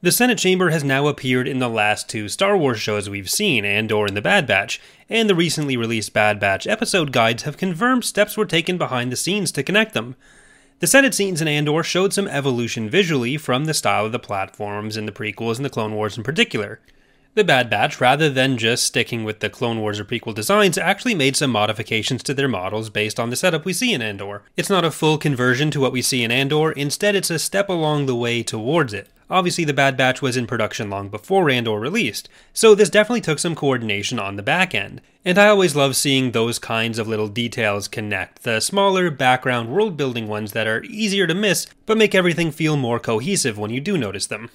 The Senate Chamber has now appeared in the last two Star Wars shows we've seen, Andor and The Bad Batch, and the recently released Bad Batch episode guides have confirmed steps were taken behind the scenes to connect them. The Senate scenes in Andor showed some evolution visually from the style of the platforms in the prequels and the Clone Wars in particular. The Bad Batch, rather than just sticking with the Clone Wars or prequel designs, actually made some modifications to their models based on the setup we see in Andor. It's not a full conversion to what we see in Andor, instead, it's a step along the way towards it. Obviously, the Bad Batch was in production long before Andor released, so this definitely took some coordination on the back end. And I always love seeing those kinds of little details connect, the smaller background world building ones that are easier to miss, but make everything feel more cohesive when you do notice them.